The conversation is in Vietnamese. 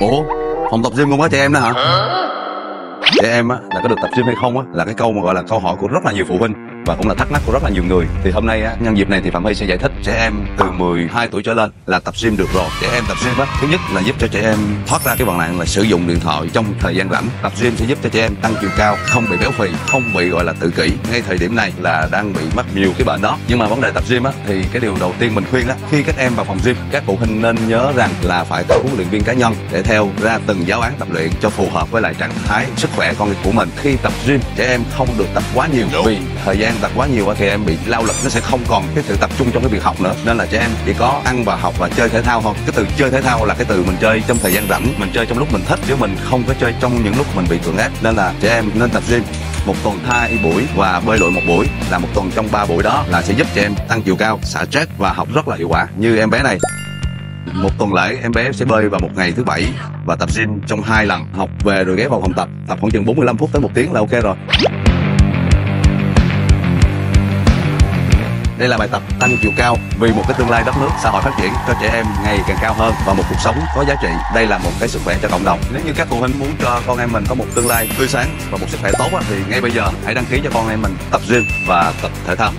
ủa? Phòng tập gym không có trẻ em nữa hả? Trẻ em á là có được tập gym hay không á là cái câu mà gọi là câu hỏi của rất là nhiều phụ huynh và cũng là thắc mắc của rất là nhiều người. Thì hôm nay á nhân dịp này thì phạm huy sẽ giải thích trẻ em từ 12 tuổi trở lên là tập gym được rồi. Trẻ em tập gym á thứ nhất là giúp cho trẻ em thoát ra cái vấn nạn là sử dụng điện thoại trong thời gian rảnh. Tập gym sẽ giúp cho trẻ em tăng chiều cao không bị béo phì không bị gọi là tự kỷ. Ngay thời điểm này là đang bị mắc nhiều cái bệnh đó. Nhưng mà vấn đề tập gym á thì cái điều đầu tiên mình khuyên á khi các em vào phòng gym các phụ huynh nên nhớ rằng là phải có huấn luyện viên cá nhân để theo ra từng giáo án tập luyện cho phù hợp với lại trạng thái sức khỏe con của mình. Khi tập gym trẻ em không được tập quá nhiều vì thời gian tập quá nhiều thì em bị lao lực, nó sẽ không còn cái sự tập trung trong cái việc học nữa. Nên là trẻ em chỉ có ăn và học và chơi thể thao thôi. Cái từ chơi thể thao là cái từ mình chơi trong thời gian rảnh, mình chơi trong lúc mình thích, chứ mình không có chơi trong những lúc mình bị cưỡng ép. Nên là trẻ em nên tập gym một tuần hai buổi và bơi lội một buổi. Là một tuần trong ba buổi đó là sẽ giúp trẻ em tăng chiều cao, xả stress và học rất là hiệu quả. Như em bé này, một tuần lễ em bé sẽ bơi vào một ngày thứ bảy và tập gym trong hai lần. Học về rồi ghé vào phòng tập. Tập khoảng chừng 45 phút tới một tiếng là ok rồi. Đây là bài tập tăng chiều cao vì một cái tương lai đất nước, xã hội phát triển, cho trẻ em ngày càng cao hơn và một cuộc sống có giá trị. Đây là một cái sức khỏe cho cộng đồng. Nếu như các phụ huynh muốn cho con em mình có một tương lai tươi sáng và một sức khỏe tốt thì ngay bây giờ hãy đăng ký cho con em mình tập gym và tập thể thao.